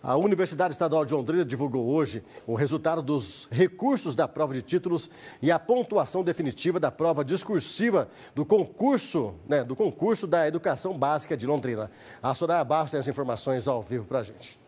A Universidade Estadual de Londrina divulgou hoje o resultado dos recursos da prova de títulos e a pontuação definitiva da prova discursiva do concurso, né, do concurso da Educação Básica de Londrina. A Soraya Barros tem as informações ao vivo para a gente.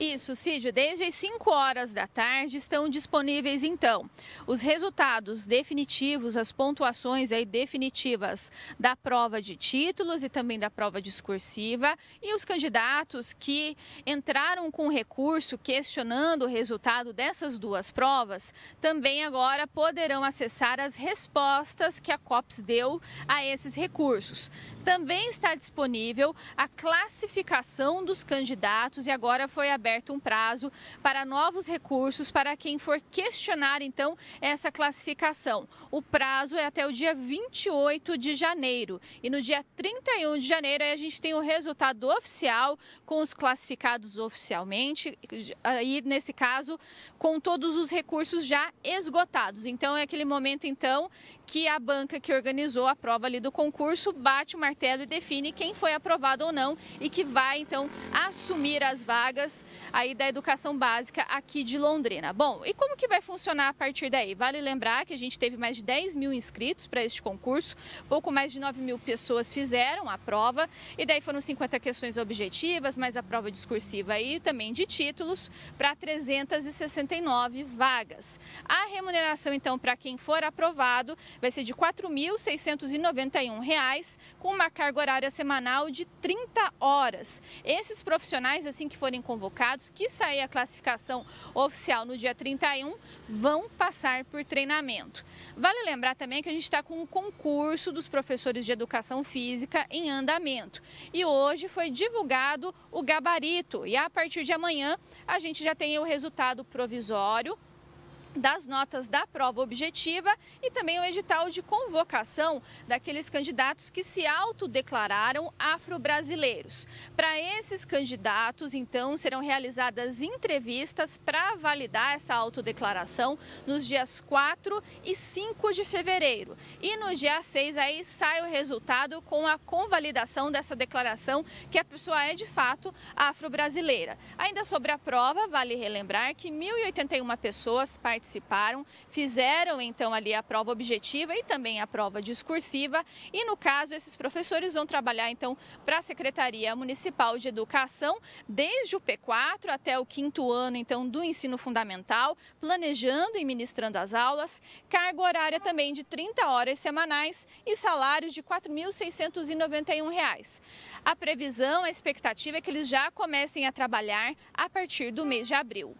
Isso, Cid, desde as 5 horas da tarde estão disponíveis então os resultados definitivos, as pontuações aí definitivas da prova de títulos e também da prova discursiva e os candidatos que entraram com recurso questionando o resultado dessas duas provas também agora poderão acessar as respostas que a COPS deu a esses recursos. Também está disponível a classificação dos candidatos e agora foi aberta aberto um prazo para novos recursos para quem for questionar, então, essa classificação. O prazo é até o dia 28 de janeiro. E no dia 31 de janeiro a gente tem o resultado oficial com os classificados oficialmente. Aí, nesse caso, com todos os recursos já esgotados. Então, é aquele momento, então, que a banca que organizou a prova ali do concurso bate o martelo e define quem foi aprovado ou não e que vai, então, assumir as vagas aí da educação básica aqui de Londrina. Bom, e como que vai funcionar a partir daí? Vale lembrar que a gente teve mais de 10 mil inscritos para este concurso, pouco mais de 9 mil pessoas fizeram a prova e daí foram 50 questões objetivas, mais a prova discursiva e também de títulos para 369 vagas. A remuneração, então, para quem for aprovado vai ser de R$ 4.691, com uma carga horária semanal de 30 horas. Esses profissionais, assim que forem convocados, que sair a classificação oficial no dia 31 vão passar por treinamento. Vale lembrar também que a gente está com um concurso dos professores de educação física em andamento. E hoje foi divulgado o gabarito e a partir de amanhã a gente já tem o resultado provisório das notas da prova objetiva e também o edital de convocação daqueles candidatos que se autodeclararam afro-brasileiros. Para esses candidatos, então, serão realizadas entrevistas para validar essa autodeclaração nos dias 4 e 5 de fevereiro. E no dia 6 aí sai o resultado com a convalidação dessa declaração que a pessoa é de fato afro-brasileira. Ainda sobre a prova, vale relembrar que 1.081 pessoas participaram participaram, fizeram então ali a prova objetiva e também a prova discursiva. E no caso, esses professores vão trabalhar então para a Secretaria Municipal de Educação, desde o P4 até o quinto ano então do ensino fundamental, planejando e ministrando as aulas, carga horária também de 30 horas semanais e salário de R$ 4.691. A previsão, a expectativa é que eles já comecem a trabalhar a partir do mês de abril.